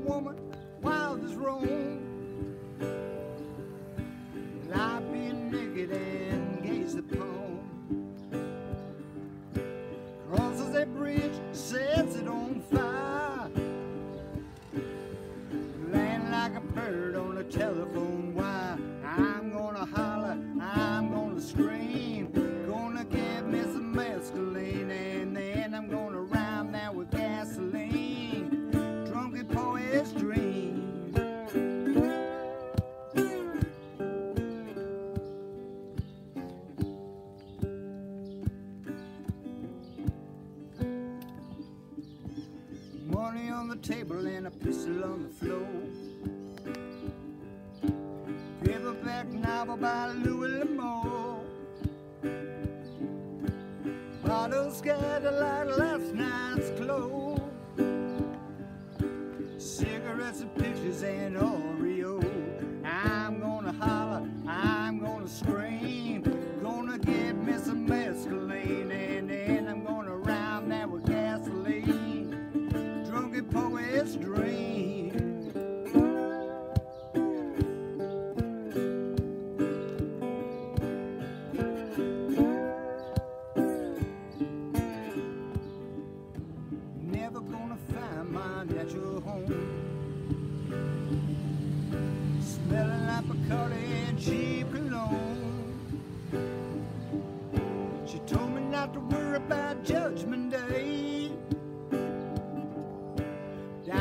woman wild as Rome. Lie being naked and gaze upon. Crosses a bridge, sets it on fire. Land like a bird on a telephone the table and a pistol on the floor. Paperback novel by Louis L'Amour. Bottles scattered like last night's clothes. Cigarettes and pictures and Oreo. Dream. Never gonna find my natural home. Smelling like Bacardi and cheap cologne.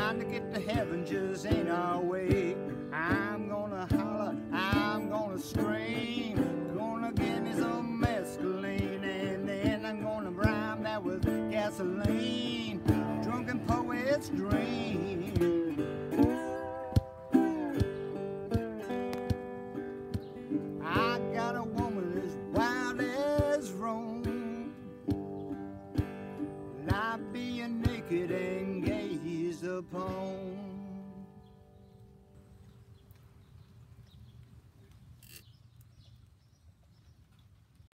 Down to get to heaven just ain't our way. I'm gonna holler, I'm gonna scream. Gonna get me some mescaline and then I'm gonna rhyme that with gasoline. Drunken poet's dream. Upon.